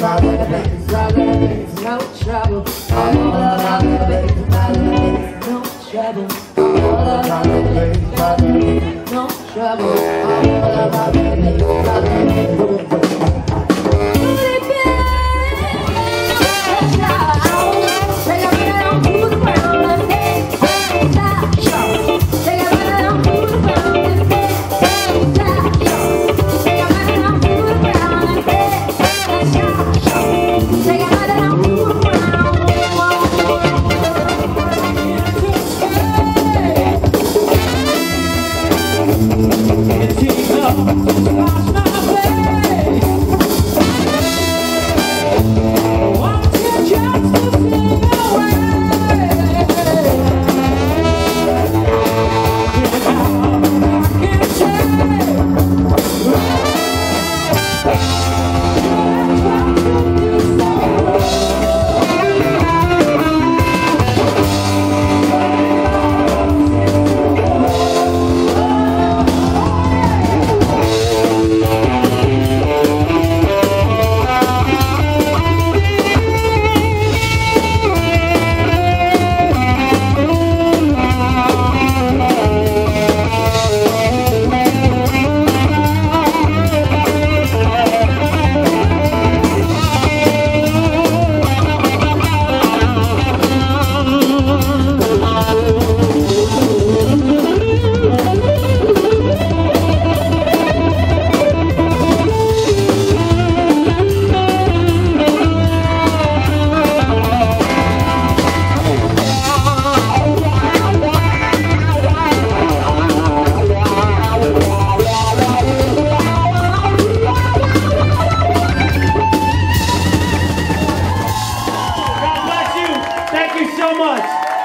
my little my little no trouble. All of my little my no trouble. All of my little my no trouble. All of my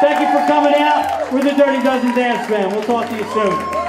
Thank you for coming out. We're the Dirty Dozen Dance Band. We'll talk to you soon.